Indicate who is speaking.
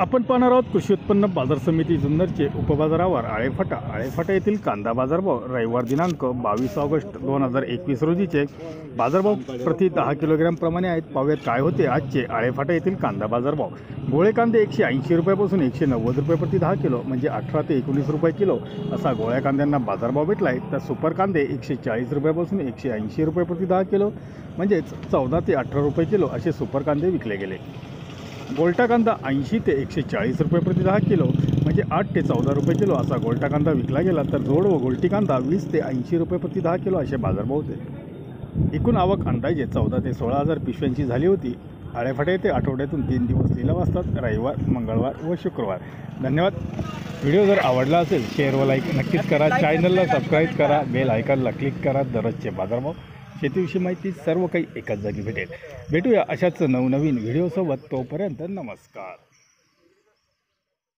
Speaker 1: आपण पाहणार आहोत कृषी उत्पन्न बाजार समिती जुन्नरचे उपबाजारावर आळेफाटा. आळेफाटा येथील कांदा बाजारभाव रविवार दिनांक बावीस ऑगस्ट दोन हजार एकवीस रोजीचे. बाजारभाव प्रति दहा किलोग्रॅमप्रमाणे आहेत. पाहूयात काय होते आजचे आळेफाटा येथील कांदा बाजारभाव. गोळे कांदे एकशे ऐंशी रुपयापासून एकशे नव्वद रुपये प्रति दहा किलो म्हणजे अठरा ते एकोणीस रुपये किलो असा गोळ्या कांद्यांना बाजारभाव भेटला आहे. तर सुपर कांदे एकशे चाळीस रुपयापासून एकशे ऐंशी रुपये प्रति दहा किलो म्हणजेच चौदा ते अठरा रुपये किलो असे सुपर कांदे विकले गेले. गोल्टा कांदा ऐंशी ते एकशे चाळीस रुपये प्रति दहा किलो म्हणजे आठ ते चौदा रुपये किलो असा गोल्टा कांदा विकला गेला तर जोड व गोल्टी कांदा वीस ते ऐंशी रुपये प्रति दहा किलो असे बाजारभाव होते. एकूण आवक अंदाजे चौदा ते सोळा हजार पिशव्यांची झाली होती. आळेफाटे येथे आठवड्यातून तीन दिवस लिलाव असतात रविवार मंगळवार व शुक्रवार. धन्यवाद. व्हिडिओ जर आवडला असेल शेअर व लाईक नक्कीच करा. चॅनलला सबस्क्राईब करा. बेल आयकॉनला क्लिक करा. दररोजचे बाजारभाव शेतीविषयी माहिती सर्व काही एकाच जागी भेटेल. भेटूया अशाच नवनवीन व्हिडिओसोबत. तोपर्यंत नमस्कार.